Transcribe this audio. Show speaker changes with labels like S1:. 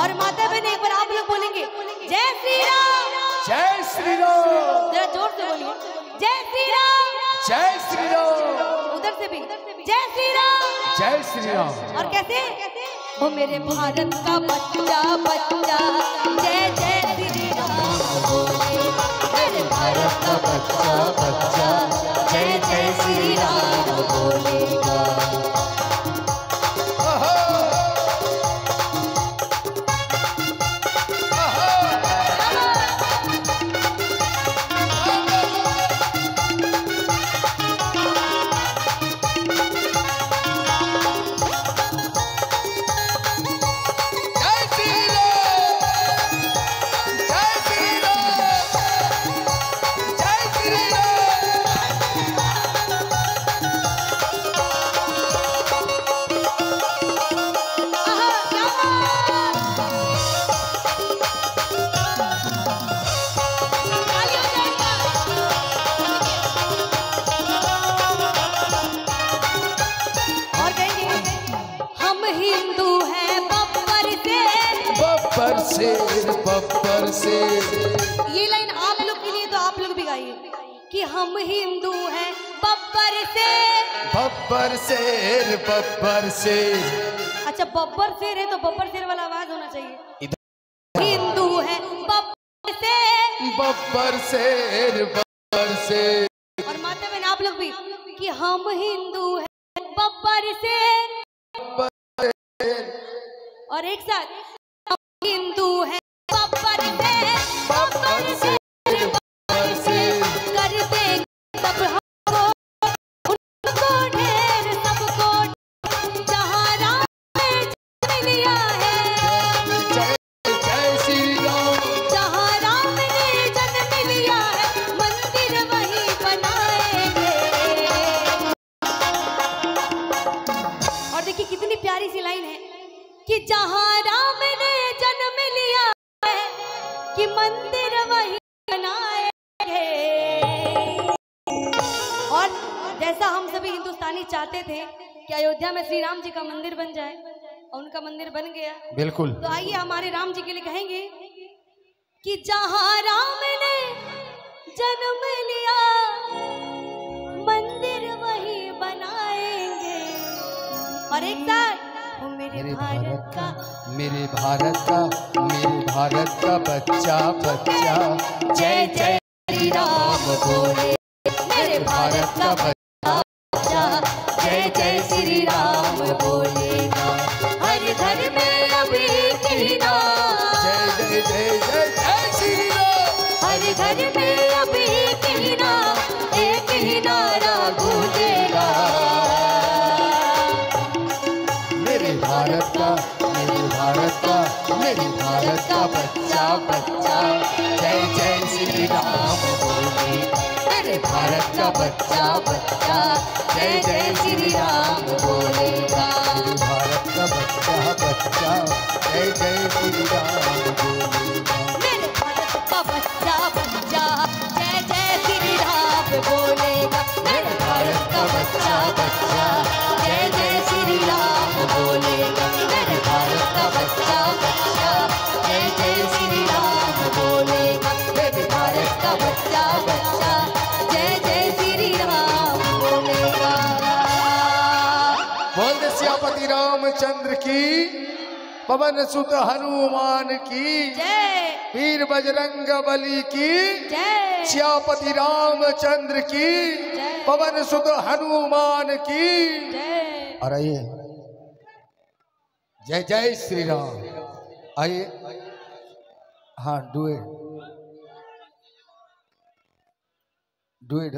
S1: और माता बहन एक बार आप लोग बोलेंगे जय श्री राम
S2: जय श्री राम
S1: जरा ज़ोर से बोलिए जय श्री राम
S2: जय श्री राम
S1: उधर से भी जय श्री राम
S2: जय श्री राम
S1: और कैसे? वो मेरे भारत का बच्चा बच्चा जय शेर बब्बर
S2: शेर
S1: ये लाइन आप लोग के लिए तो आप लोग भी गाइए कि हम हिंदू हैं बब्बर से।
S2: बब्बर शेर बब्बर शेर।
S1: अच्छा बब्बर शेर है तो बब्बर शेर वाला आवाज़ होना चाहिए। हिंदू है बब्बर से।
S2: बब्बर शेर बब्बर शेर।
S1: और माता बहन आप लोग भी कि हम हिंदू हैं बब्बर से। और एक साथ हिंदू प्यारी सी लाइन है कि जहाँ राम ने जन्म लिया है कि मंदिर वहीं बनाएँगे और जैसा हम सभी हिंदुस्तानी चाहते थे कि अयोध्या में श्री राम जी का मंदिर बन जाए और उनका मंदिर बन गया।
S2: बिल्कुल।
S1: तो आइए हमारे राम जी के लिए कहेंगे कि जहाँ राम ने जन्म लिया मंदिर वही बनाएँगे। और एक साथ मेरे भारत का
S2: मेरे भारत का मेरे भारत का बच्चा बच्चा। जय जय
S1: श्री राम बोले। मेरे भारत का बच्चा जय जय श्री राम बोलेगा हर घर में अभी
S2: जय जय जय जय श्री राम।
S1: हर घर में
S2: भारत का, मेरे भारत का, मेरे भारत का बच्चा बच्चा। जय जय श्री राम बोले, मेरे भारत का बच्चा बच्चा। जय जय श्री राम बोलेगा भारत का बच्चा बच्चा। जय जय श्री राम। रामचंद्र की पवन सुत हनुमान की वीर बजरंग बली की श्यापति रामचंद्र की पवन सुत हनुमान की। और आइए। जय जय श्री राम आइए। हाँ डुएट डुएट